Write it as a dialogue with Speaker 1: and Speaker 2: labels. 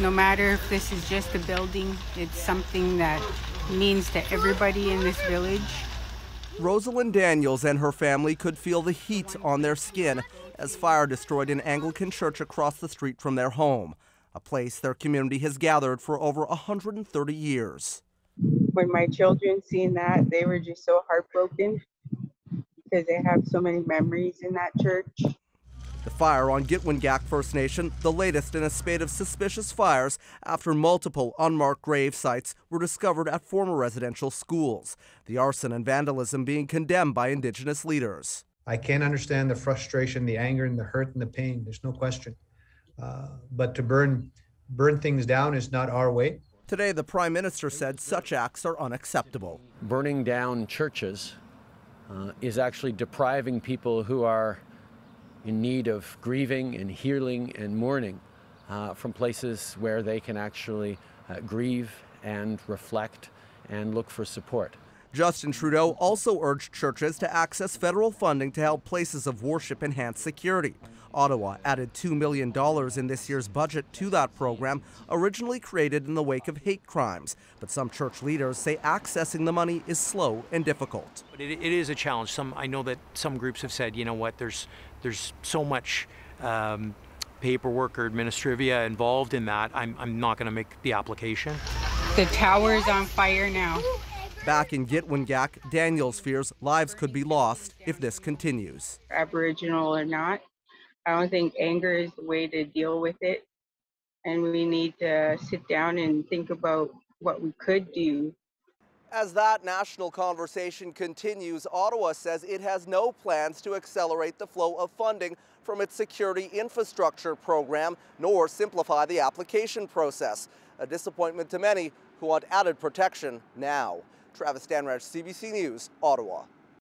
Speaker 1: No matter if this is just a building, it's something that means to everybody in this village.
Speaker 2: Rosalind Daniels and her family could feel the heat on their skin as fire destroyed an Anglican church across the street from their home, a place their community has gathered for over 130 years.
Speaker 3: When my children seen that, they were just so heartbroken because they have so many memories in that church.
Speaker 2: The fire on Gitwangak First Nation, the latest in a spate of suspicious fires after multiple unmarked grave sites were discovered at former residential schools. The arson and vandalism being condemned by Indigenous leaders.
Speaker 4: I can't understand the frustration, the anger, and the hurt and the pain. There's no question. Uh, but to burn burn things down is not our way.
Speaker 2: Today, the Prime Minister said such acts are unacceptable.
Speaker 5: Burning down churches uh, is actually depriving people who are in need of grieving and healing and mourning uh, from places where they can actually uh, grieve and reflect and look for support.
Speaker 2: Justin Trudeau also urged churches to access federal funding to help places of worship enhance security. Ottawa added $2 million in this year's budget to that program, originally created in the wake of hate crimes. But some church leaders say accessing the money is slow and difficult.
Speaker 6: It, it is a challenge. Some I know that some groups have said, you know what, there's there's so much um, paperwork or administrivia involved in that. I'm, I'm not going to make the application.
Speaker 1: The tower is on fire now.
Speaker 2: Back in Gitwangak, Daniels fears lives could be lost if this continues.
Speaker 3: Aboriginal or not, I don't think anger is the way to deal with it. And we need to sit down and think about what we could do.
Speaker 2: As that national conversation continues, Ottawa says it has no plans to accelerate the flow of funding from its security infrastructure program, nor simplify the application process. A disappointment to many who want added protection now. Travis Dhanraj, CBC News, Ottawa.